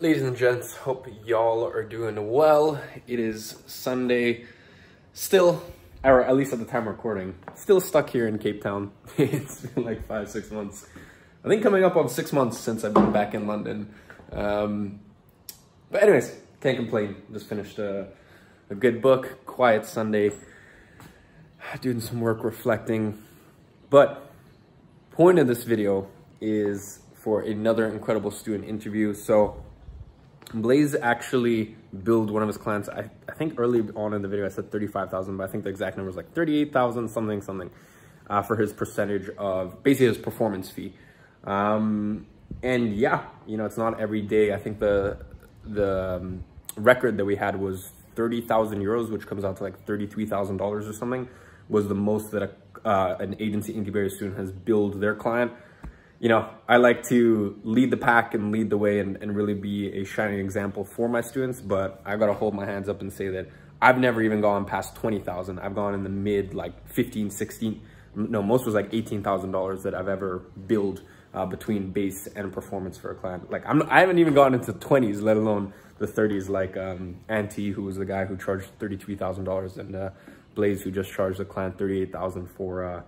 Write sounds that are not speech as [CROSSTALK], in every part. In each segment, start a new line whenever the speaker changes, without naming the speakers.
Ladies and gents, hope y'all are doing well. It is Sunday, still, or at least at the time recording, still stuck here in Cape Town. [LAUGHS] it's been like five, six months. I think coming up on six months since I've been back in London. Um, but anyways, can't complain. Just finished a, a good book, quiet Sunday, doing some work reflecting. But point of this video is for another incredible student interview. So Blaise actually billed one of his clients. I, I think early on in the video I said 35,000, but I think the exact number is like 38,000 something something uh, for his percentage of basically his performance fee. Um, and yeah, you know, it's not every day. I think the the um, record that we had was 30,000 euros, which comes out to like $33,000 or something, was the most that a, uh, an agency incubator student has billed their client you know, I like to lead the pack and lead the way and, and really be a shining example for my students, but I gotta hold my hands up and say that I've never even gone past 20,000. I've gone in the mid like 15, 16, no, most was like $18,000 that I've ever billed uh, between base and performance for a client. Like I'm, I haven't even gone into 20s, let alone the 30s like um, Antti, who was the guy who charged $33,000 and uh, Blaise, who just charged the client 38,000 for, uh,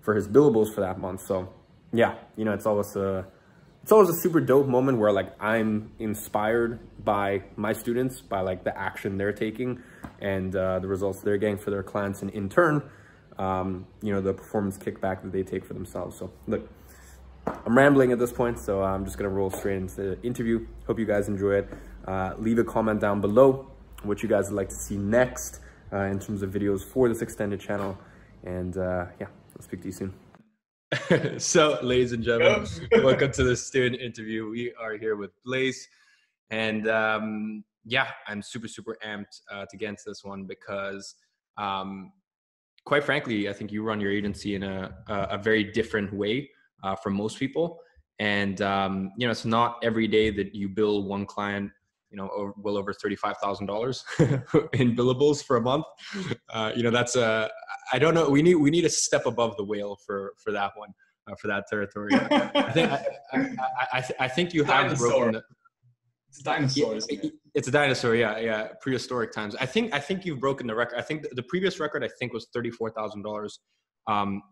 for his billables for that month. So yeah, you know, it's always a, it's always a super dope moment where like I'm inspired by my students, by like the action they're taking and uh, the results they're getting for their clients. And in turn, um, you know, the performance kickback that they take for themselves. So look, I'm rambling at this point, so I'm just gonna roll straight into the interview. Hope you guys enjoy it. Uh, leave a comment down below what you guys would like to see next uh, in terms of videos for this extended channel. And uh, yeah, I'll speak to you soon. [LAUGHS] so, ladies and gentlemen, [LAUGHS] welcome to the student interview. We are here with Blaise, and um, yeah, I'm super, super amped uh, to get into this one because, um, quite frankly, I think you run your agency in a a, very different way uh, from most people, and um, you know, it's not every day that you bill one client you know, over, well over thirty-five thousand dollars [LAUGHS] in billables for a month. Uh, you know, that's a I don't know. We need we need a step above the whale for for that one uh, for that territory. I think I, I, I, I, think you have broken. The,
it's a dinosaur.
It? It's a dinosaur. Yeah, yeah. Prehistoric times. I think I think you've broken the record. I think the, the previous record I think was thirty four thousand um, dollars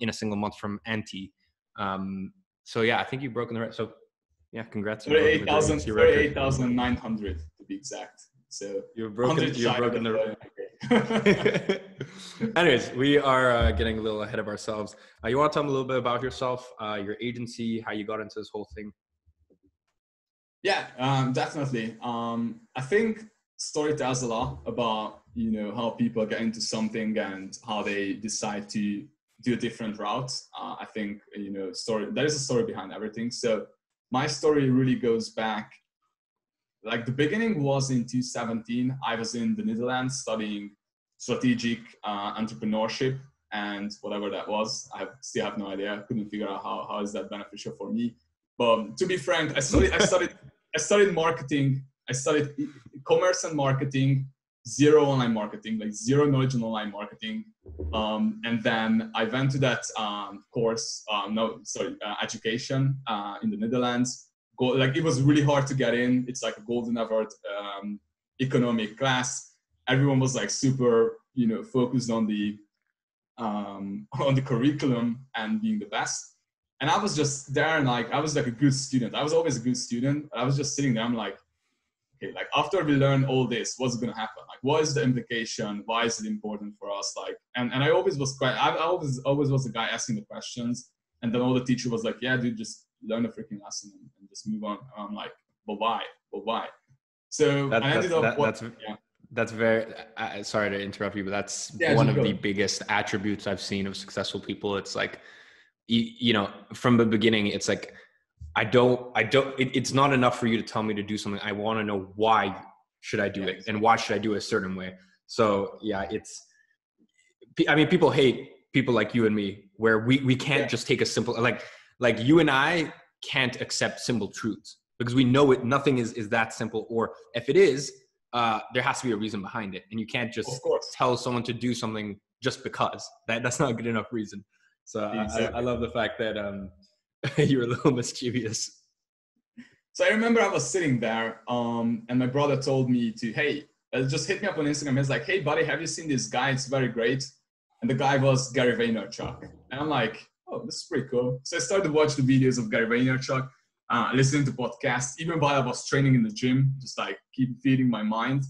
in a single month from Antti. Um, so yeah, I think you've broken the record. So yeah, congrats.
38,900 to be exact. So
you've broken, you've broken the record. [LAUGHS] Anyways, we are uh, getting a little ahead of ourselves. Uh, you want to tell me a little bit about yourself, uh, your agency, how you got into this whole thing?
Yeah, um, definitely. Um, I think story tells a lot about you know how people get into something and how they decide to do a different route. Uh, I think you know story. There is a story behind everything. So my story really goes back like the beginning was in 2017 i was in the netherlands studying strategic uh, entrepreneurship and whatever that was. I still have no idea. I couldn't figure out how, how is that beneficial for me. But to be frank i studied i studied i studied marketing. I studied commerce and marketing zero online marketing like zero knowledge on online marketing. Um, and then i went to that um, course um, no sorry uh, education uh, in the netherlands like it was really hard to get in. It's like a golden award um, economic class. Everyone was like super, you know, focused on the um, [LAUGHS] on the curriculum and being the best. And I was just there and like I was like a good student. I was always a good student. I was just sitting there. I'm like, okay, like after we learn all this, what's gonna happen? Like, what is the implication? Why is it important for us? Like, and and I always was quite. I always always was the guy asking the questions. And then all the teacher was like, yeah, dude, just learn a freaking lesson and just move on. I'm like, but why? But why? So that, I ended up. That,
what, that's, yeah. that's very. Sorry to interrupt you, but that's yeah, one of go. the biggest attributes I've seen of successful people. It's like, you, you know, from the beginning, it's like, I don't, I don't. It, it's not enough for you to tell me to do something. I want to know why should I do yeah, it, exactly. and why should I do it a certain way. So yeah, it's. I mean, people hate people like you and me, where we we can't just take a simple like like you and I can't accept simple truths because we know it. Nothing is is that simple. Or if it is, uh, there has to be a reason behind it, and you can't just tell someone to do something just because. That that's not a good enough reason. So exactly. I, I, love the fact that um, [LAUGHS] you're a little [LAUGHS] mischievous.
So I remember I was sitting there, um, and my brother told me to, hey, uh, just hit me up on Instagram. He's like, hey, buddy, have you seen this guy? It's very great. And the guy was Gary Vaynerchuk. And I'm like, oh, this is pretty cool. So I started to watch the videos of Gary Vaynerchuk, uh, listening to podcasts, even while I was training in the gym, just like keep feeding my mind.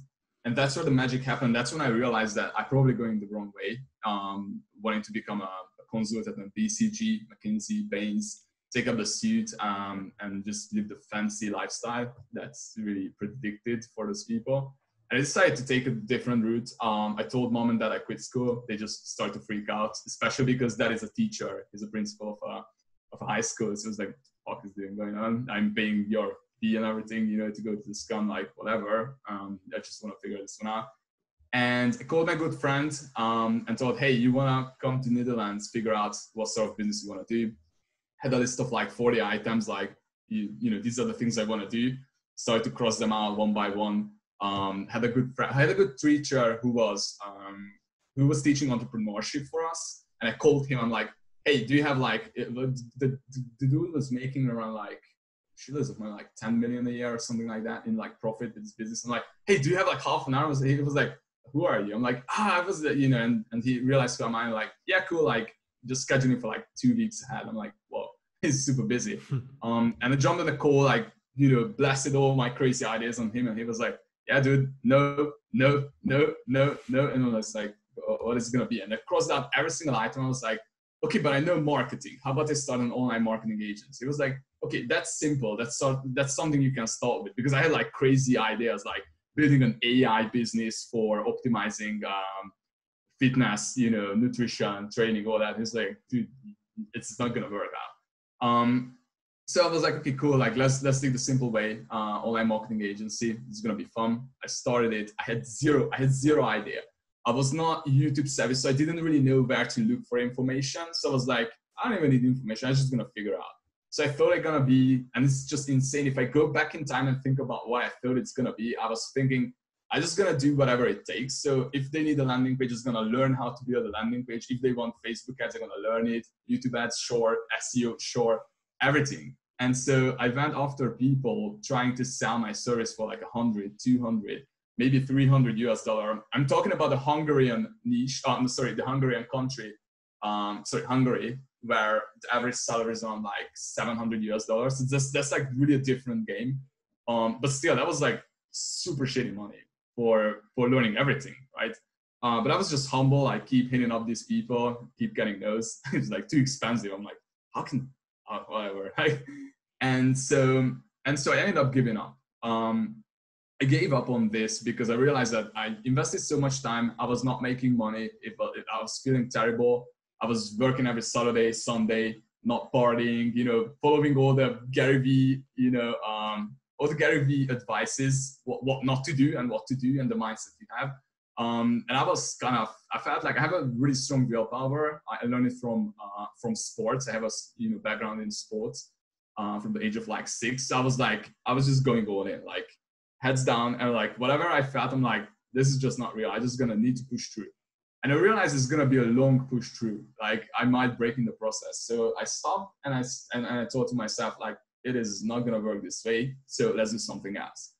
And that's where the magic happened. That's when I realized that I'm probably going the wrong way, um, wanting to become a, a consultant at BCG, McKinsey, Bain's take up the suit um, and just live the fancy lifestyle that's really predicted for those people. I decided to take a different route. Um, I told mom and dad I quit school. They just start to freak out, especially because dad is a teacher. He's a principal of a, of a high school. So it was like, what fuck is doing going on? I'm paying your fee and everything, you know, to go to the scum, like whatever. Um, I just want to figure this one out. And I called my good friend um, and told, hey, you want to come to Netherlands, figure out what sort of business you want to do had a list of like 40 items, like, you, you know, these are the things I want to do. Started to cross them out one by one. Um, had a good friend, had a good teacher who was, um, who was teaching entrepreneurship for us. And I called him, I'm like, hey, do you have like, the, the, the dude was making around like, she lives with like 10 million a year or something like that in like profit with his business. I'm like, hey, do you have like half an hour? He was like, who are you? I'm like, ah, I was, you know, and, and he realized who am I? Like, yeah, cool. Like, just scheduling for like two weeks ahead. I'm like, whoa, [LAUGHS] he's super busy. um, and I jumped on the call, like, you know, blasted all my crazy ideas on him. And he was like, yeah, dude, no, no, no, no, no. And I was like, what is it going to be? And I crossed out every single item. I was like, okay, but I know marketing. How about I start an online marketing agency? It was like, okay, that's simple. That's, that's something you can start with because I had like crazy ideas, like building an AI business for optimizing um, fitness, you know, nutrition, training, all that. It's like, dude, it's not gonna work out. Um, so I was like, okay, cool. Like, let's let's take the simple way. Uh, online marketing agency. It's gonna be fun. I started it. I had zero. I had zero idea. I was not YouTube savvy, so I didn't really know where to look for information. So I was like, I don't even need information. I'm just gonna figure out. So I thought it's gonna be, and it's just insane. If I go back in time and think about what I thought it's gonna be, I was thinking I'm just gonna do whatever it takes. So if they need a landing page, just gonna learn how to build a landing page. If they want Facebook ads, they're gonna learn it. YouTube ads, short, SEO, short, everything. And so I went after people trying to sell my service for like 100, 200, maybe 300 US dollar. I'm talking about the Hungarian niche. Oh, I'm sorry, the Hungarian country. Um, sorry, Hungary, where the average salary is on like 700 US dollars. So that's that's like really a different game. Um, but still, that was like super shitty money for for learning everything, right? Uh, but I was just humble. I keep hitting up these people, keep getting those. [LAUGHS] it's like too expensive. I'm like, how can uh, whatever, [LAUGHS] right? And so and so I ended up giving up. Um, I gave up on this because I realized that I invested so much time. I was not making money. I was feeling terrible, I was working every Saturday, Sunday, not partying. You know, following all the Gary Vee, you know, um, all the Gary Vee advices, what, what not to do and what to do and the mindset you have. Um, and I was kind of, I felt like I have a really strong willpower. I learned it from uh, from sports. I have a you know background in sports uh, from the age of like six. I was like, I was just going all in, like heads down, and like whatever I felt, I'm like, this is just not real. I just gonna need to push through. And I realized it's gonna be a long push through. Like I might break in the process. So I stopped and I and, and I thought to myself like, it is not to work this way. So let's do something else.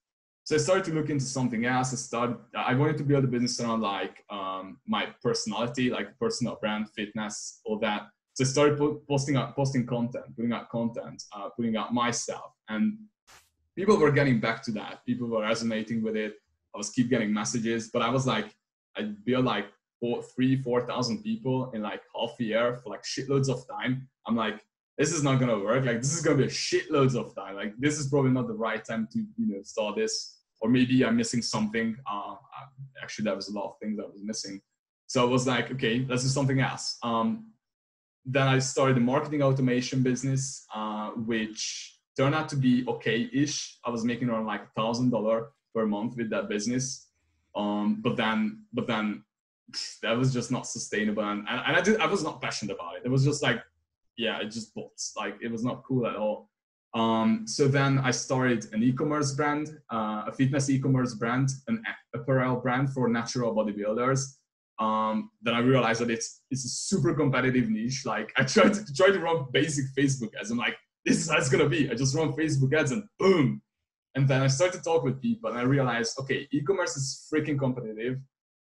So I started to look into something else. I started, I wanted to build a business around like um, my personality, like personal brand, fitness, all that. So I started posting posting content, putting out content, uh, putting out myself. And people were getting back to that. People were resonating with it. I was keep getting messages, but I was like, I built like four, three, 4,000 people in like half a year for like shitloads of time. I'm like, this is not gonna work. Like this is gonna be a shitloads of time. Like this is probably not the right time to you know start this. Or maybe I'm missing something. Uh, actually, there was a lot of things I was missing. So I was like, okay, let's do something else. Um, then I started the marketing automation business, uh, which turned out to be okay-ish. I was making around like a thousand dollar per month with that business. Um, but then, but then that was just not sustainable, and, and I did. I was not passionate about it. It was just like yeah, it just bots. Like it was not cool at all. Um, so then I started an e-commerce brand, uh, a fitness e-commerce brand, an apparel brand for natural bodybuilders. Um, then I realized that it's it's a super competitive niche. Like I tried to try to run basic Facebook ads. I'm like, this is how it's gonna be. I just run Facebook ads and boom. And then I started to talk with people and I realized, okay, e-commerce is freaking competitive.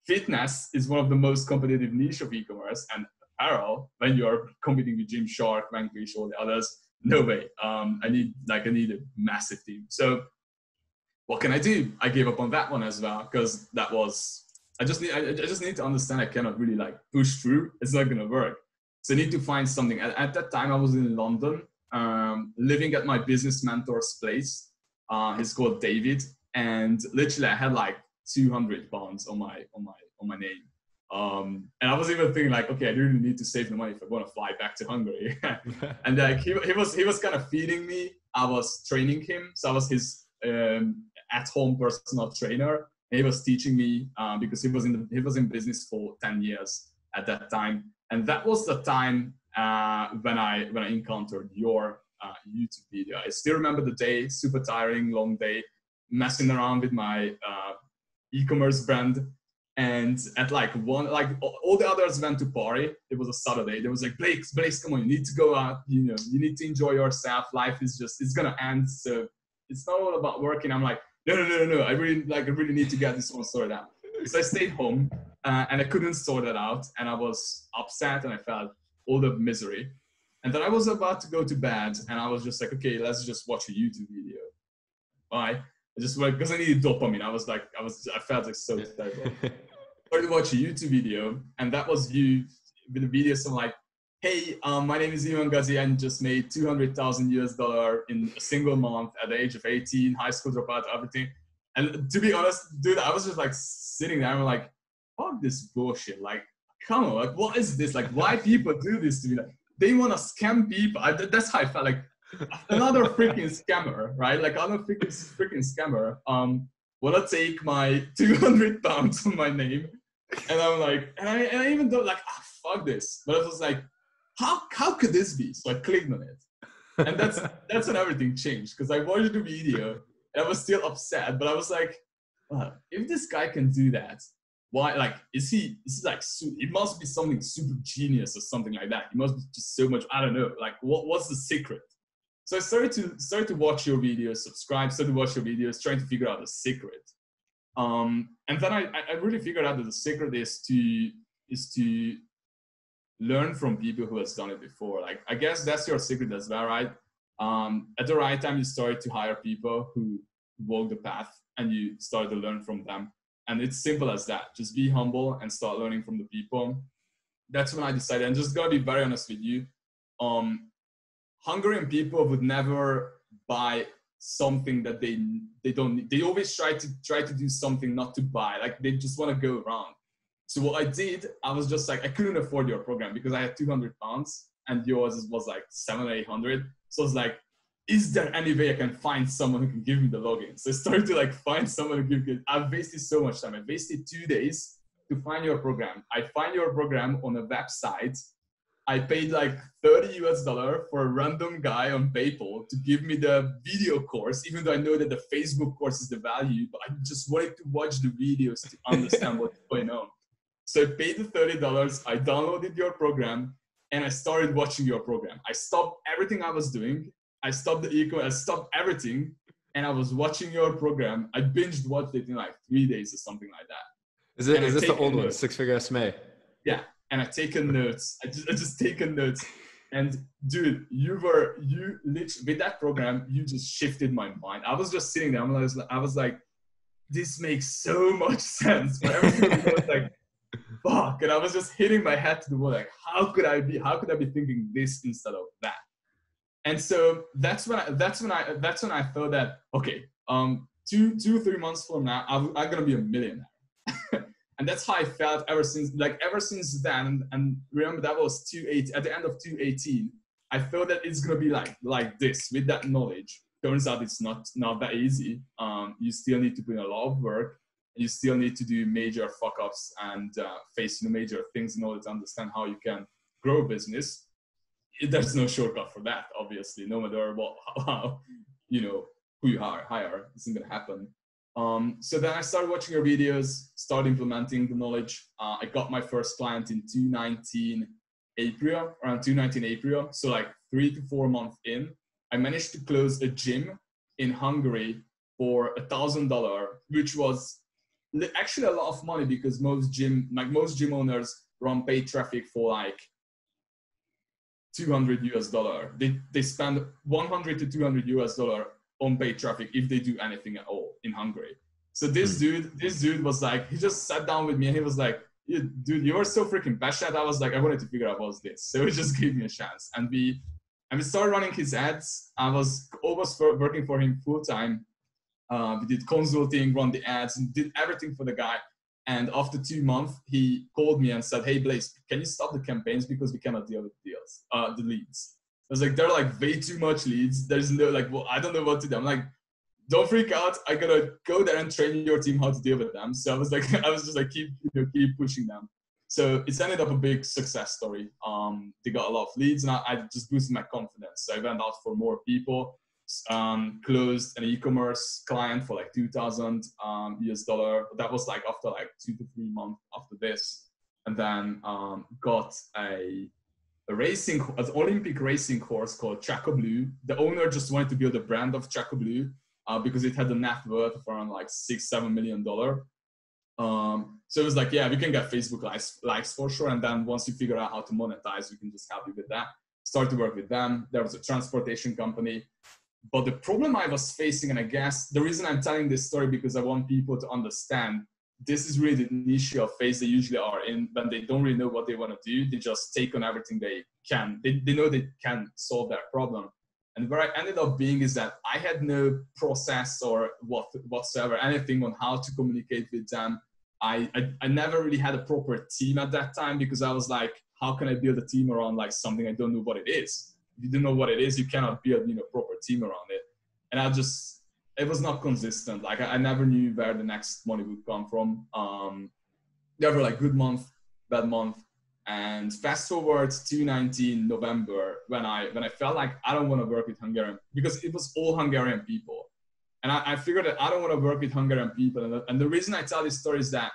Fitness is one of the most competitive niche of e-commerce and apparel when you're competing with Gymshark, Vanquish, all the others. No way. Um, I need like I need a massive team. So what can I do? I gave up on that one as well because that was I just need I, I, just need to understand I cannot really like push through. It's not gonna work. So I need to find something. At, at that time I was in London, um, living at my business mentor's place. Uh, he's called David, and literally I had like 200 pounds on my on my on my name. Um, and I was even thinking like, okay, I really need to save the money if I want to fly back to Hungary. [LAUGHS] [LAUGHS] and like he, he was he was kind of feeding me. I was training him, so I was his um, at-home personal trainer. He was teaching me uh, because he was in the, he was in business for 10 years at that time, and that was the time uh, when I when I encountered your uh, YouTube video. I still remember the day, super tiring, long day, messing around with my uh, e-commerce brand. And at like one like all the others went to party. It was a saturday. There was like blake blake come on you need to go out. You know you need to enjoy yourself. Life is just it's gonna end. So it's not all about working. I'm like no no no no no. I really like i really need to get this all sorted out. So i stayed home uh, and i couldn't sort it out and i was upset and i felt all the misery. And then i was about to go to bed and i was just like okay let's just watch a youtube video. Bye I just like because I needed dopamine. I was like, I was, I felt like so [LAUGHS] terrible. started to watch a YouTube video, and that was you with a video something like, "Hey, um, my name is Iman Gadzhi, and just made two hundred thousand US dollar in a single month at the age of eighteen, high school dropout, everything." And to be honest, dude, I was just like sitting there, and I'm like, "Fuck this bullshit!" Like, come on, like, what is this? Like, why [LAUGHS] people do this to me? Like, they want to scam people. I, that's how I felt. Like, another freaking scammer, right? Like another freaking freaking scammer. Um, wanna take my 200 pounds on my name, and I'm like, and I, and I even thought like, ah, fuck this. But I was like, how how could this be? So I clicked on it, and that's [LAUGHS] that's when everything changed because I watched the video and I was still upset, but I was like, if this guy can do that, why like is he is he like it must be something super genius or something like that he must be just so much i don't know like what, what's the secret so I started to started to watch your videos, subscribe, started to watch your videos, trying to figure out the secret. Um, and then I, I really figured out that the secret is to is to learn from people who has done it before. Like I guess that's your secret as well, right? Um, at the right time, you started to hire people who walk the path, and you start to learn from them. And it's simple as that. Just be humble and start learning from the people. That's when I decided. And just gotta be very honest with you. Um, Hungarian people would never buy something that they they don't need. They always try to try to do something not to buy. Like they just want to go around. So what I did, I was just like I couldn't afford your program because I had 200 pounds and yours was like seven or 800. So I was like, is there any way I can find someone who can give me the login? So I started to like find someone who give me. I've wasted so much time. I wasted two days to find your program. I find your program on a website I paid like 30 US dollar for a random guy on PayPal to give me the video course, even though I know that the Facebook course is the value, but I just wanted to watch the videos to understand [LAUGHS] what's going on. So I paid the $30, I downloaded your program, and I started watching your program. I stopped everything I was doing. I stopped the eco, I stopped everything, and I was watching your program. I binged watched it in like three days or something like that.
Is it? Is this the old one, Six Figure SMMA?
Yeah, and I taken notes. I just I just taken notes. And dude, you were you literally with that program, you just shifted my mind. I was just sitting there. I was I was like, this makes so much [LAUGHS] sense. But everything was like, fuck. And I was just hitting my head to the wall, like, how could I be? How could I be thinking this instead of that? And so that's when I that's when I that's when I thought that okay, um, two two three months from now, I'm, I'm gonna be a millionaire [LAUGHS] and that's how I felt ever since like ever since then and remember that was 218 at the end of 218 I felt that it's gonna be like like this with that knowledge turns out it's not not that easy um, you still need to put in a lot of work you still need to do major fuck ups and uh, face you know, major things in order to understand how you can grow a business there's no shortcut for that obviously no matter what [LAUGHS] how you know who you hire hire this isn't gonna happen um, so then I started watching your videos, started implementing the knowledge. Uh, I got my first client in 2019 April, around 2019 April. So like three to four months in, I managed to close a gym in Hungary for a thousand dollar, which was actually a lot of money because most gym, like most gym owners, run paid traffic for like 200 US dollar. They they spend 100 to 200 US dollar on paid traffic if they do anything at all in Hungary. So this hmm. dude, this dude was like, he just sat down with me and he was like, dude, you are so freaking passionate. I was like, I wanted to figure out what's this. So he just [LAUGHS] gave me a chance. And we and we started running his ads. I was almost working for him full time. Uh, we did consulting, run the ads, and did everything for the guy. And after two months, he called me and said, "Hey, Blaise, can you stop the campaigns because we cannot deal with deals, uh, the leads." I was like, "There are like way too much leads. There's no like, well, I don't know what to do." I'm like, "Don't freak out. I gotta go there and train your team how to deal with them." So I was like, [LAUGHS] I was just like, keep you know, keep pushing them. So it's ended up a big success story. Um, they got a lot of leads, and I, I just boosted my confidence. So I went out for more people um, closed an e-commerce client for like 2000 um, US dollar. That was like after like two to three months after this. And then um, got a, a racing, an Olympic racing course called Chaco Blue. The owner just wanted to build a brand of Chaco Blue uh, because it had a net worth of around like six, seven million dollar. Um, so it was like, yeah, we can get Facebook likes, likes for sure. And then once you figure out how to monetize, we can just help you with that. Start to work with them. There was a transportation company but the problem I was facing, and I guess the reason I'm telling this story because I want people to understand this is really the niche of phase they usually are in when they don't really know what they want to do. They just take on everything they can. They, they know they can solve that problem. And where I ended up being is that I had no process or what whatsoever, anything on how to communicate with them. I, I, I never really had a proper team at that time because I was like, how can I build a team around like something I don't know what it is? If you don't know what it is, you cannot build you know proper team around it. And I just it was not consistent. Like I, I never knew where the next money would come from. Um, there were like good month, bad month, and fast forward to 19 November when I when I felt like I don't want to work with Hungarian because it was all Hungarian people, and I, I figured that I don't want to work with Hungarian people. And the, and the reason I tell this story is that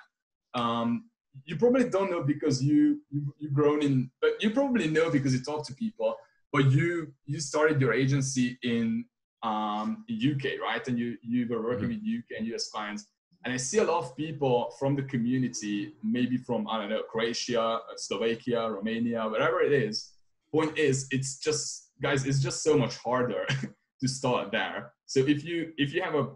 um, you probably don't know because you, you you grown in, but you probably know because you talk to people but you you started your agency in um, UK, right? And you you were working mm-hmm. with UK and US clients. And I see a lot of people from the community, maybe from I don't know Croatia, Slovakia, Romania, wherever it is. Point is, it's just guys, it's just so much harder [LAUGHS] to start there. So if you if you have a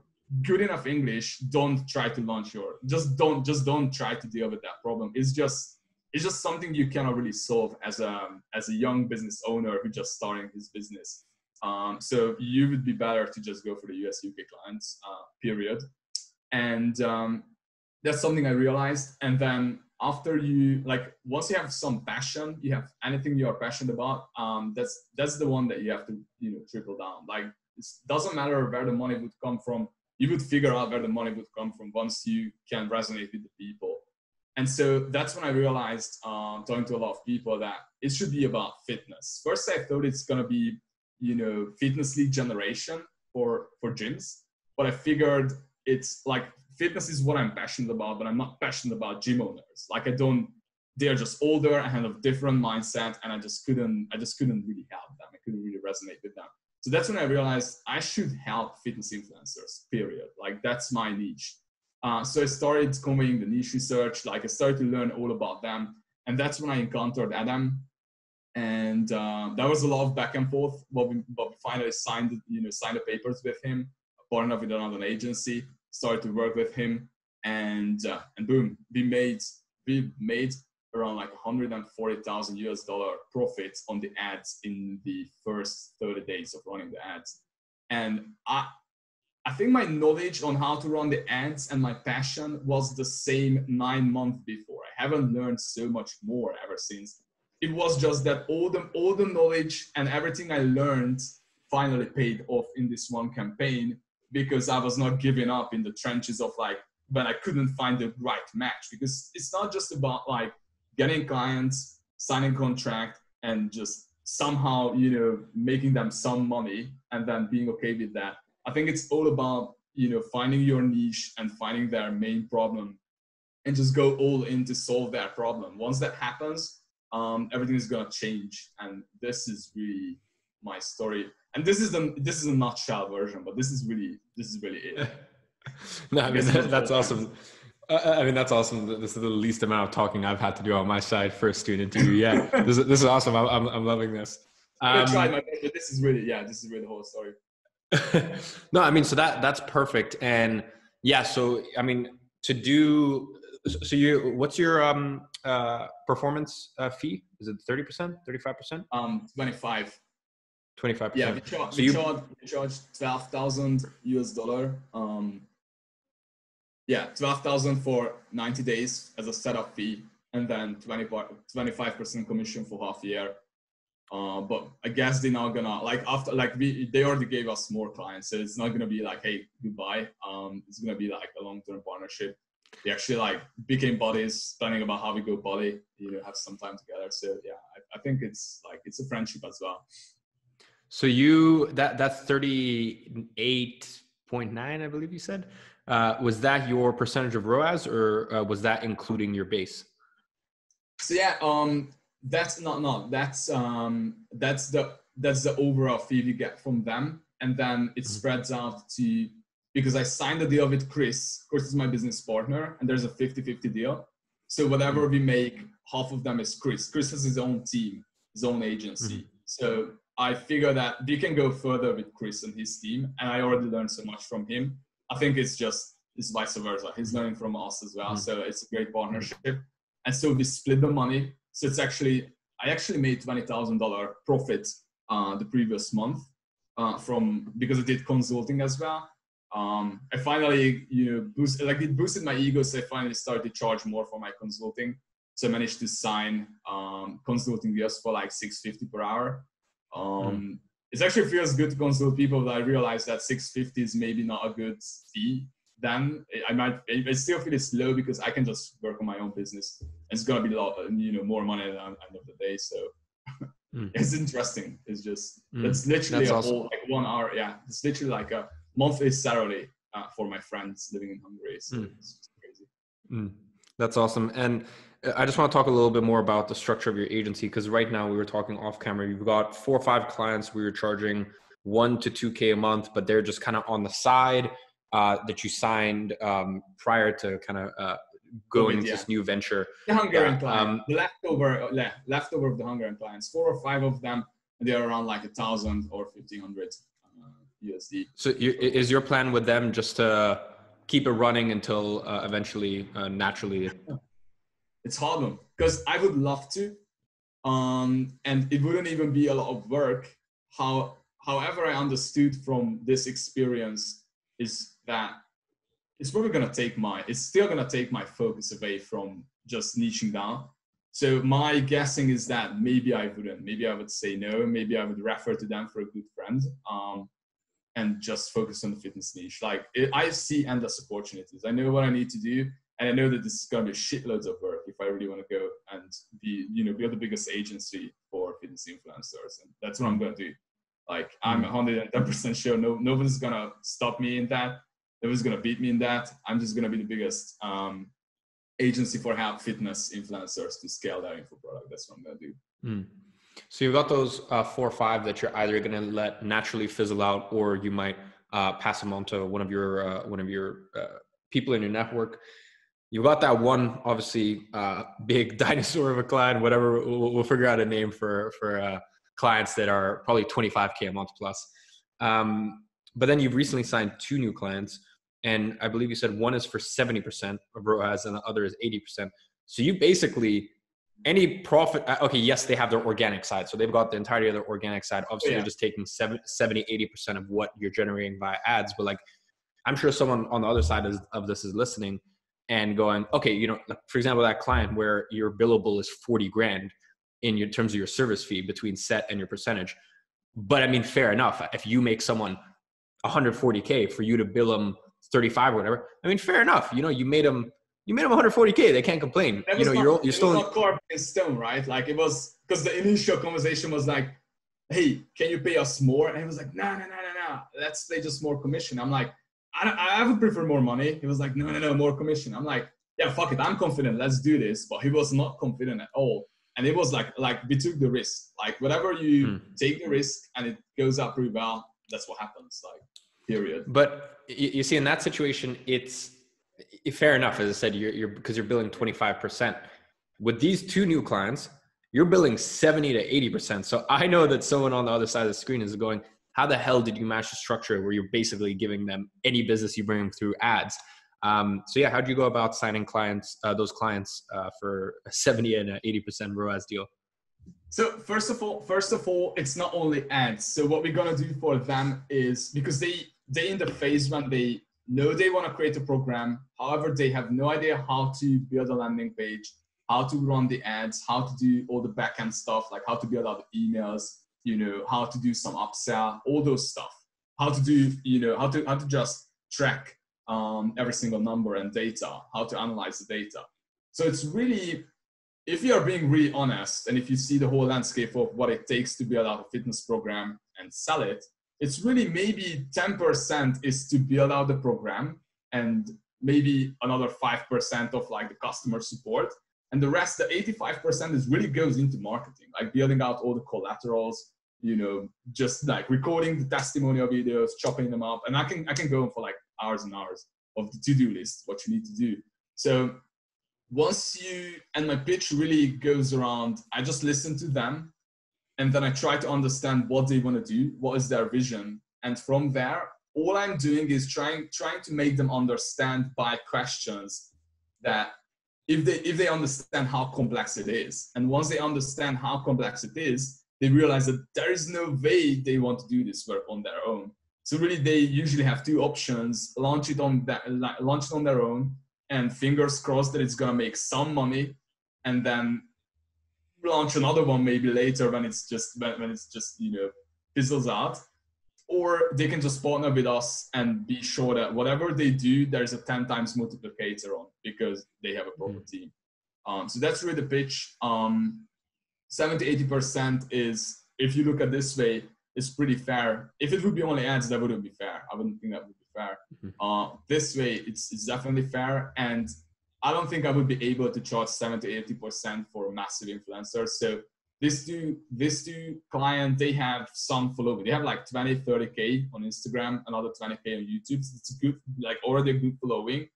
good enough English, don't try to launch your just don't just don't try to deal with that problem. It's just it's just something you cannot really solve as a as a young business owner who just starting his business. Um, so you would be better to just go for the US UK clients, uh, period. And um, that's something I realized. And then after you like once you have some passion, you have anything you are passionate about, um, that's that's the one that you have to you know triple down. Like it doesn't matter where the money would come from. You would figure out where the money would come from once you can resonate with the people and so that's when I realized, um, talking to a lot of people, that it should be about fitness. First, I thought it's gonna be, you know, fitness lead generation for for gyms, but I figured it's like fitness is what I'm passionate about, but I'm not passionate about gym owners. Like I don't, they're just older and have a different mindset, and I just couldn't, I just couldn't really help them. I couldn't really resonate with them. So that's when I realized I should help fitness influencers. Period. Like that's my niche. Uh, so I started conveying the niche research, like I started to learn all about them. And that's when I encountered Adam. And uh, that was a lot of back and forth, but we, but we finally signed, you know, signed the papers with him, partnered with another agency, started to work with him, and uh, and boom, we made we made around like 140,000 US dollar profits on the ads in the first 30 days of running the ads. And I, I think my knowledge on how to run the ads and my passion was the same nine months before. I haven't learned so much more ever since. It was just that all the all the knowledge and everything I learned finally paid off in this one campaign because I was not giving up in the trenches of like when I couldn't find the right match. Because it's not just about like getting clients, signing contract, and just somehow you know making them some money and then being okay with that I think it's all about you know finding your niche and finding their main problem and just go all in to solve that problem. Once that happens, um, everything is gonna change. And this is really my story. and this is the this is a nutshell version, but this is really this is really it. [LAUGHS]
no, I mean that, that's awesome. Uh, I mean that's awesome. This is the least amount of talking I've had to do on my side for a student interview. Yeah, [LAUGHS] this is this is awesome. I'm I'm, I'm loving this.
Um, I tried my best, but this is really yeah, this is really the whole story. [LAUGHS]
no, I mean so that that's perfect, and yeah, so I mean to do so you what's your um uh performance uh, fee? Is it thirty percent, thirty five percent?
Um, twenty five.
25%.
Yeah, we, char- so we, you- charge, we charge 12,000 US dollar. Um, yeah, 12,000 for 90 days as a setup fee, and then 20, 25% commission for half a year. Uh, but I guess they're not gonna like after like we they already gave us more clients, so it's not gonna be like hey goodbye. Um, it's gonna be like a long term partnership. We actually like became buddies, planning about how we go Bali, you know, have some time together. So yeah, I, I think it's like it's a friendship as well.
So you that that's thirty eight point nine, I believe you said. Uh, was that your percentage of ROAS, or uh, was that including your base?
So yeah, um, that's not not that's um that's the that's the overall fee you get from them, and then it mm-hmm. spreads out to because I signed a deal with Chris. Chris is my business partner, and there's a 50-50 deal. So whatever mm-hmm. we make, half of them is Chris. Chris has his own team, his own agency. Mm-hmm. So I figure that we can go further with Chris and his team, and I already learned so much from him. I think it's just it's vice versa. He's learning from us as well, mm. so it's a great partnership. And so we split the money. So it's actually I actually made twenty thousand dollar profit uh, the previous month uh, from because I did consulting as well. Um, I finally you know boost like it boosted my ego, so I finally started to charge more for my consulting. So I managed to sign um, consulting deals for like six fifty per hour um, mm. It actually feels good to consult people but I realized that 650 is maybe not a good fee. Then I might, I still feel it's low because I can just work on my own business. It's gonna be a lot, you know, more money at the end of the day. So mm. [LAUGHS] it's interesting. It's just mm. it's literally That's a awesome. whole like one hour. Yeah, it's literally like a monthly salary uh, for my friends living in Hungary. So mm. it's crazy.
Mm. That's awesome. And I just want to talk a little bit more about the structure of your agency because right now we were talking off camera. You've got four or five clients. We were charging one to two k a month, but they're just kind of on the side uh, that you signed um, prior to kind of uh, going into yeah. this new venture.
The Hungarian clients, um, the leftover, yeah, leftover of the Hungarian clients, four or five of them, they're around like a thousand or fifteen hundred uh, USD.
So, you, is your plan with them just to keep it running until uh, eventually, uh, naturally? [LAUGHS]
it's hard because I would love to, um, and it wouldn't even be a lot of work. How, however, I understood from this experience is that it's probably gonna take my, it's still gonna take my focus away from just niching down. So my guessing is that maybe I wouldn't. Maybe I would say no. Maybe I would refer to them for a good friend. Um, and just focus on the fitness niche. Like it, I see endless opportunities. I know what I need to do, and I know that this is going to be shitloads of work if I really want to go and be, you know, be the biggest agency for fitness influencers, and that's what I'm going to do. Like I'm 110% mm. sure no nobody's gonna stop me in that. Nobody's gonna beat me in that. I'm just gonna be the biggest um, agency for help fitness influencers to scale their info product. That's what I'm gonna do.
Mm. So you've got those uh, four or five that you're either to let naturally fizzle out, or you might uh, pass them on to one of your uh, one of your uh, people in your network. You've got that one, obviously, uh, big [LAUGHS] dinosaur of a client. Whatever, we'll, we'll, figure out a name for for uh, clients that are probably 25k a month plus. Um, but then you've recently signed two new clients, and I believe you said one is for 70% of ROAS and the other is 80%. So you basically any profit uh, okay yes they have their organic side. So they've got the entirety of their organic side. Obviously yeah. they're just taking 70 80% of what you're generating via ads. But like i'm sure someone on the other side of this is listening and going okay you know for example that client where your billable is 40 grand in your terms of your service fee between set and your percentage. But i mean fair enough. If you make someone 140k for you to bill them 35 or whatever i mean fair enough you know you made them you made them 140k. They can't complain. You know, not, you're you're still
not carved in stone, right? Like it was because the initial conversation was like, "Hey, can you pay us more?" And he was like, "No, no, no, no, no. Let's pay just more commission." I'm like, I, I would prefer more money. He was like, "No, no, no, more commission." I'm like, "Yeah, fuck it. I'm confident. Let's do this." But he was not confident at all. and it was like like we took the risk. Like whatever you
Hmm.
take the risk and it goes up pretty well, that's what happens. Like period.
But you, see, in that situation, it's fair enough. As I said, you're, you're because you're billing 25%. With these two new clients, you're billing 70 to 80%. So I know that someone on the other side of the screen is going, how the hell did you match the structure where you're basically giving them any business you bring them through ads? Um, so yeah, how do you go about signing clients, uh, those clients uh, for a 70 and 80% ROAS deal?
So first of all, first of all, it's not only ads. So what we're gonna do for them is because they they in the phase when they know they want to create a program, however, they have no idea how to build a landing page, how to run the ads, how to do all the backend stuff, like how to build out the emails, you know, how to do some upsell, all those stuff, how to do, you know, how to how to just track um, every single number and data, how to analyze the data. So it's really if you are being really honest and if you see the whole landscape of what it takes to build out a fitness program and sell it, it's really maybe 10% is to build out the program and maybe another 5% of like the customer support. And the rest, the 85% is really goes into marketing, like building out all the collaterals, you know, just like recording the testimonial videos, chopping them up. And I can I can go on for like hours and hours of the to-do list, what you need to do. So once you and my pitch really goes around i just listen to them and then i try to understand what they want to do what is their vision and from there all i'm doing is trying trying to make them understand by questions that if they if they understand how complex it is and once they understand how complex it is they realize that there is no way they want to do this work on their own. So really they usually have two options launch it on that launch it on their own and fingers crossed that it's gonna make some money and then launch another one maybe later when it's just when, it's just you know fizzles out. Or they can just partner with us and be sure that whatever they do there's a 10 times multiplicator on because they have a proper team. Um, so that's really the pitch. Um, 70 80 percent is if you look at this way it's pretty fair. If it would be only ads that wouldn't be fair. I wouldn't think that would be fair. Uh, this way it's, it's definitely fair and i don't think i would be able to charge 70 80% for massive influencers so these two these two client they have some following. They have like 20 30k on instagram another 20k on youtube. It's a good like already a good following.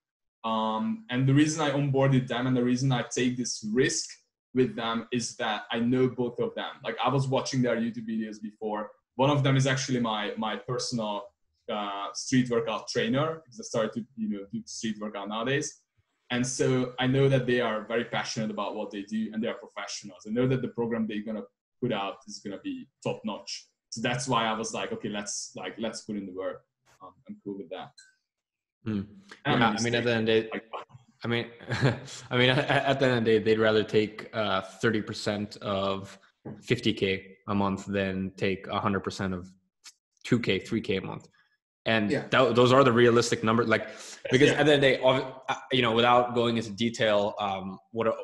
Um, and the reason i onboarded them and the reason i take this risk with them is that i know both of them. Like i was watching their youtube videos before. One of them is actually my my personal uh, street workout trainer because I started to you know do street workout nowadays. And so I know that they are very passionate about what they do and they are professionals. I know that the program they're gonna put out is gonna be top notch. So that's why I was like, okay, let's like let's put in the work. Um, I'm cool with that.
Mm. Yeah,
I'm
mean, at the end of the day,
Like,
I mean, [LAUGHS] I mean, at, the end of the day, they'd rather take uh, thirty percent of fifty k a month than take hundred percent of two k, three k a month. And
Yeah.
tho- those are the realistic numbers. Like, because
yeah.
at the end of the day, you know, without going into detail, um, what a,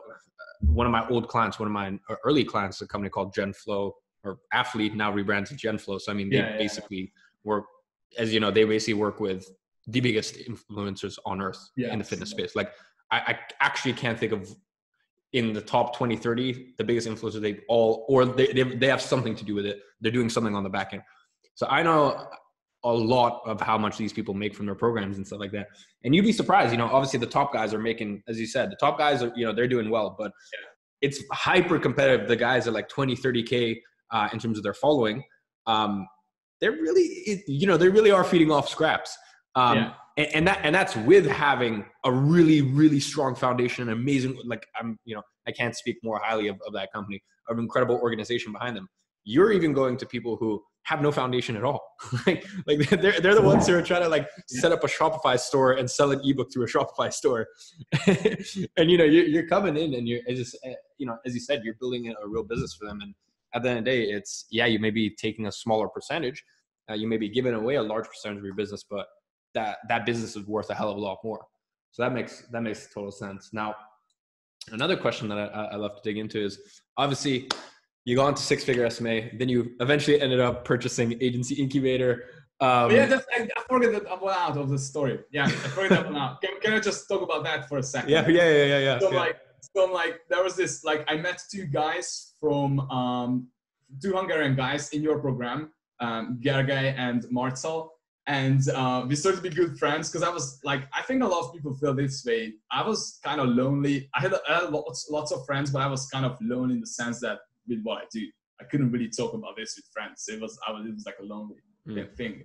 one of my old clients, one of my early clients, a company called GenFlow or Athlete, now rebranded to GenFlow. So I mean, they
Yeah,
basically work, as you know, they basically work with the biggest influencers on earth in the fitness space. Like I, I actually can't think of in the top 20, 30, the biggest influencers they all, or they, they, they have something to do with it. They're doing something on the back end. So I know a lot of how much these people make from their programs and stuff like that. And you'd be surprised, you know, obviously the top guys are making, as you said, the top guys are, you know, they're doing well, but it's hyper competitive. The guys are like 20, 30 K uh, in terms of their following. Um, they're really, you know, they really are feeding off scraps. Um,
Yeah.
and, and that, and that's with having a really, really strong foundation, amazing, like I'm, you know, I can't speak more highly of, of that company, of incredible organization behind them. You're even going to people who have no foundation at all. [LAUGHS] like, like they're, they're the ones who are trying to like set up a Shopify store and sell an ebook through a Shopify store. [LAUGHS] and you know, you're, you're coming in and you're, just, you, uh, you know, as you said, you're building a real business for them. And at the end of the day, it's, yeah, you may be taking a smaller percentage. Uh, you may be giving away a large percentage of your business, but that, that business is worth a hell of a lot more. So that makes, that makes total sense. Now, another question that I I love to dig into is obviously you got into six figure SMMA, then you eventually ended up purchasing agency incubator. Um,
yeah, that's, I, I forgot that one out of the story. Yeah, I forgot that one out. Can, can I just talk about that for a second?
yeah, yeah, yeah, yeah, yeah.
So
yeah.
like so I'm like, there was this like I met two guys from um, two Hungarian guys in your program, um, Gergely and Marcel, and uh, we started to be good friends because I was like, I think a lot of people feel this way. I was kind of lonely. I had, I had lots, lots of friends, but I was kind of lonely in the sense that with what I do, I couldn't really talk about this with friends. It was, I was, it was like a lonely mm. thing.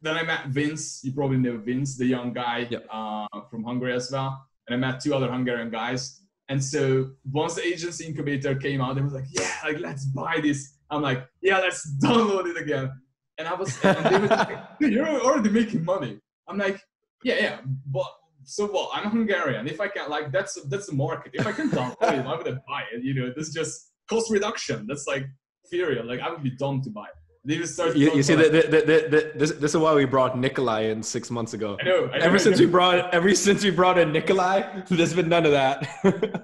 Then I met Vince. You probably know Vince, the young guy yep. uh, from Hungary as well. And I met two other Hungarian guys. And so once the agency incubator came out, they was like, yeah, like let's buy this. I'm like, yeah, let's [LAUGHS] download it again. And I was, and they were like, [LAUGHS] you're already making money. I'm like, yeah, yeah, but so what? I'm Hungarian. If I can, like, that's that's the market. If I can download it, why would I buy it? You know, this is just cost reduction. That's like theory. Like, I would be dumb to buy.
They just start. You, you see, the, the, the, this, this is why we brought Nikolai in six months ago.
I know. I know
ever
I
since know. we brought, ever since we brought in Nikolai, [LAUGHS] there's been none of that.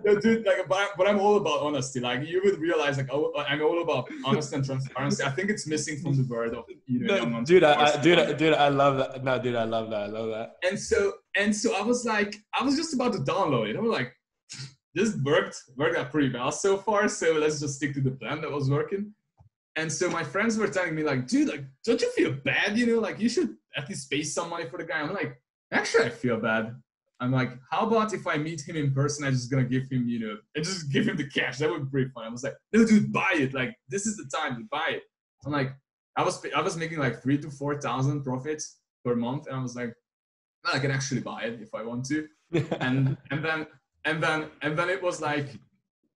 no, dude. Like, but, I, but I'm all about honesty. Like, you would realize, like, oh, I'm all about honesty and transparency. I think it's missing from the word of you know.
No, dude, I, I, dude, dude, I love that. No, dude, I love that. I love that.
And so, and so, I was like, I was just about to download it. I was like, this worked, worked out pretty well so far. So let's just stick to the plan that was working. And so my friends were telling me like, dude, like, don't you feel bad? You know, like you should at least pay some money for the guy. I'm like, actually, I feel bad. I'm like, how about if I meet him in person, I'm just gonna give him, you know, and just [LAUGHS] give him the cash. That would be pretty fun. I was like, no, dude, buy it. Like, this is the time to buy it. I'm like, I was I was making like three to four thousand profits per month, and I was like, well, I can actually buy it if I want to. [LAUGHS] and and then and then and then it was like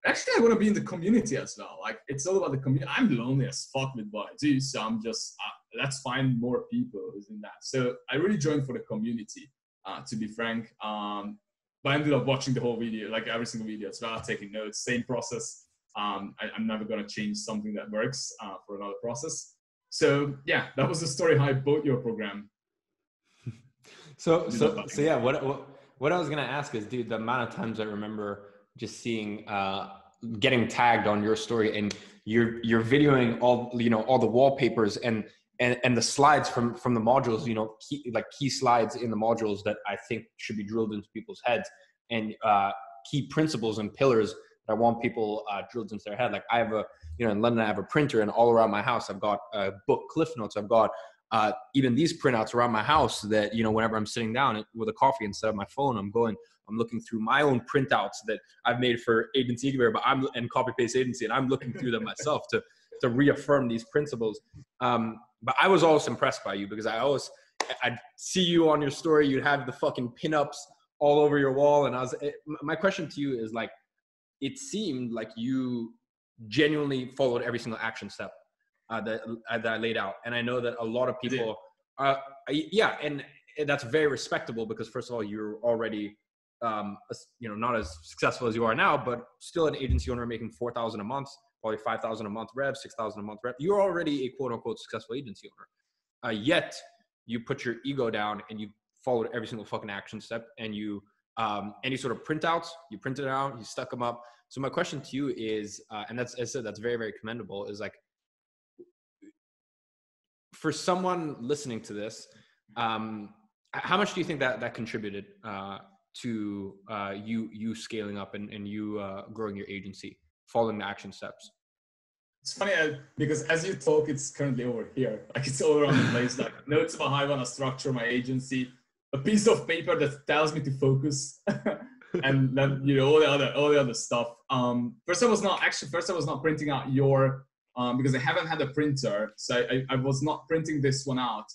actually I want to be in the community as well. Like it's all about the community. I'm lonely as fuck with what I do, so I'm just uh, let's find more people who's in that. So I really joined for the community, uh, to be frank. Um, but I ended up watching the whole video, like every single video as well, taking notes. Same process. Um, I, am never gonna change something that works uh, for another process. So yeah, that was the story how I bought your program. [LAUGHS]
so so so yeah, what, what what I was gonna ask is, dude, the amount of times I remember just seeing uh, getting tagged on your story and you're you're videoing all you know all the wallpapers and and, and the slides from from the modules you know key, like key slides in the modules that i think should be drilled into people's heads and uh, key principles and pillars that i want people uh, drilled into their head. Like i have a you know in london i have a printer and all around my house i've got a book cliff notes i've got uh, even these printouts around my house that you know whenever i'm sitting down with a coffee instead of my phone i'm going I'm looking through my own printouts that I've made for Agency Incubator, but I'm and copy paste agency, and I'm looking through them myself to to reaffirm these principles. Um, but I was always impressed by you because I always I'd see you on your story. You'd have the fucking pinups all over your wall, and I was. It, my question to you is like, it seemed like you genuinely followed every single action step uh, that uh, that I laid out, and I know that a lot of people. Uh, yeah, and that's very respectable because first of all, you're already um, you know, not as successful as you are now, but still an agency owner making 4,000 a month, probably 5,000 a month rev, 6,000 a month rev. You're already a quote unquote successful agency owner. Uh, yet you put your ego down and you followed every single fucking action step and you, um, any sort of printouts, you printed it out, you stuck them up. So my question to you is, uh, and that's, as I said, that's very, very commendable is like, for someone listening to this, um, how much do you think that that contributed uh, to uh, you you scaling up and, and you uh, growing your agency, following the action steps?
It's funny uh, because as you talk, it's currently over here. [LAUGHS] Like it's all around the place. Like notes about how I want to structure my agency, a piece of paper that tells me to focus, [LAUGHS] and then you know all the other all the other stuff. Um, first, I was not actually. First, I was not printing out your um, because I haven't had a printer, so I, I was not printing this one out.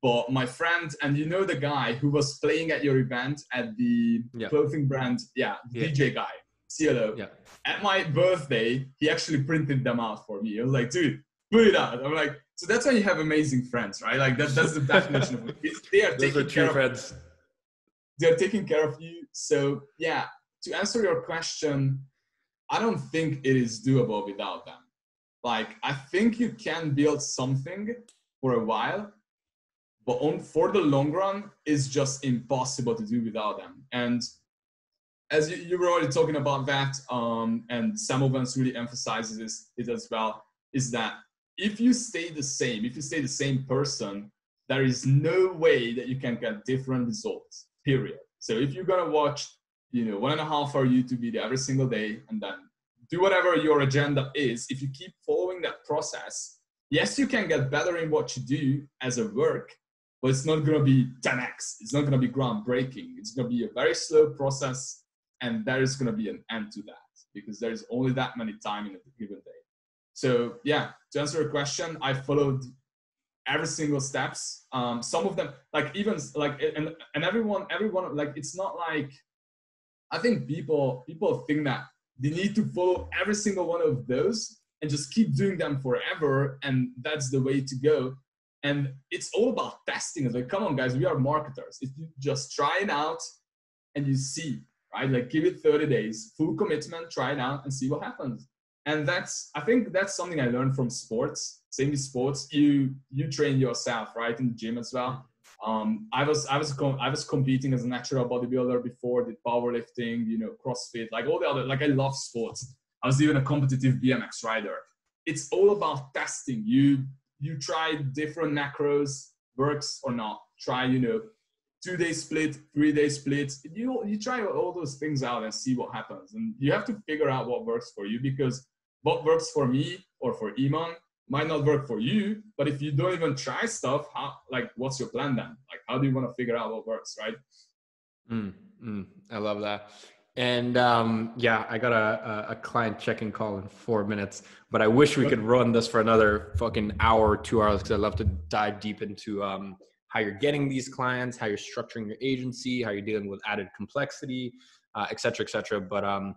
But my friend, and you know the guy who was playing at your event at the yeah. clothing brand, yeah, yeah, DJ guy, CLO. Yeah. At my birthday, he actually printed them out for me. I was like, dude, put it out. I'm like, so that's why you have amazing friends, right? Like that, that's the [LAUGHS] definition of it. They are Those taking are true friends. Of, they're taking care of you. So yeah, to answer your question, I don't think it is doable without them. Like I think you can build something for a while, but on for the long run is just impossible to do without them. And as you, you were already talking about that um, and Sam Ovens really emphasizes this, it as well is that if you stay the same if you stay the same person there is no way that you can get different results period. So if you're to watch you know one and a half hour youtube video every single day and then do whatever your agenda is. If you keep following that process yes you can get better in what you do as a work but it's not going to be 10x it's not going to be groundbreaking. It's going to be a very slow process and there is going to be an end to that because there is only that many time in a given day. So yeah to answer your question i followed every single steps. Um, some of them like even like and, and everyone everyone like it's not like i think people people think that they need to follow every single one of those and just keep doing them forever and that's the way to go. And it's all about testing. It's like come on guys we are marketers. If you just try it out and you see right? Like give it 30 days full commitment try it out and see what happens. And that's i think that's something i learned from sports. Same with sports. You you train yourself right in the gym as well um, I was I was com- I was competing as a natural bodybuilder before, did powerlifting, you know, CrossFit, like all the other. Like I love sports. I was even a competitive BMX rider. It's all about testing. You you try different macros, works or not. Try you know, two day split, three day split. You you try all those things out and see what happens. And you have to figure out what works for you because what works for me or for Iman might not work for you but if you don't even try stuff how like what's your plan then? Like how do you want to figure out what works right?
Mm, mm, i love that. And um, yeah i got a, a client check-in call in four minutes but i wish we could run this for another fucking hour or two hours because i love to dive deep into um, how you're getting these clients how you're structuring your agency how you're dealing with added complexity uh, et cetera et cetera. But um,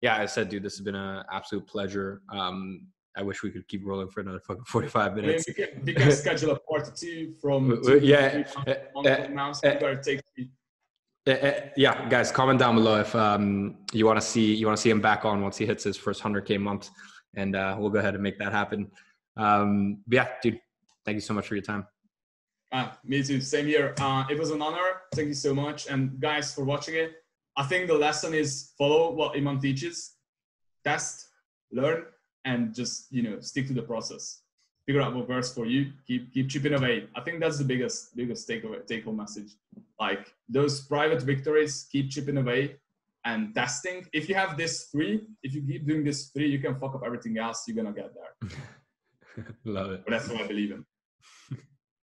yeah i said dude this has been an absolute pleasure. Um, I wish we could keep rolling for another fucking [LAUGHS] 45 minutes.
I mean, we, can, we, can, [LAUGHS] schedule a part two from
yeah. Uh, uh, now, so uh, yeah, guys, comment down below if um, you want to see you want to see him back on once he hits his first 100k month, and uh, we'll go ahead and make that happen. Um, yeah, dude, thank you so much for your time.
Uh, me too. Same here. Uh, it was an honor. Thank you so much, and guys for watching it. I think the lesson is follow what Iman teaches, test, learn, and just you know stick to the process. Figure out what works for you. Keep keep chipping away. I think that's the biggest biggest takeaway take home message. Like those private victories keep chipping away and testing. If you have this three if you keep doing this three you can fuck up everything else. You're gonna get there. [LAUGHS]
Love it.
But that's what i believe in